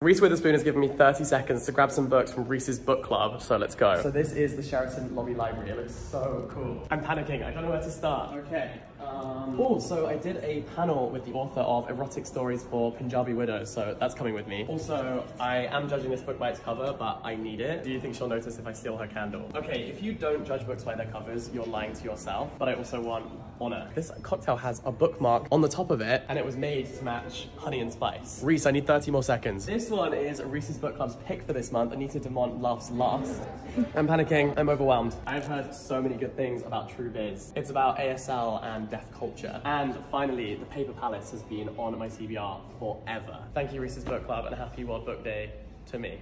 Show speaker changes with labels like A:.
A: Reese Witherspoon has given me 30 seconds to grab some books from Reese's book club, so let's go. So this is the Sheraton Lobby Library. It looks so cool. I'm panicking. I don't know where to start. Okay. Um, oh, so I did a panel with the author of Erotic Stories for Punjabi Widows, so that's coming with me. Also, I am judging this book by its cover, but I need it. Do you think she'll notice if I steal her candle? Okay, if you don't judge books by their covers, you're lying to yourself, but I also want honor. This cocktail has a bookmark on the top of it, and it was made to match honey and spice. Reese, I need 30 more seconds. This one is Reese's Book Club's pick for this month. Anita de Monte laughs last. I'm panicking. I'm overwhelmed. I've heard so many good things about True Biz. It's about ASL and deaf culture. And finally, The Paper Palace has been on my TBR forever. Thank you, Reese's Book Club, and happy World Book Day to me.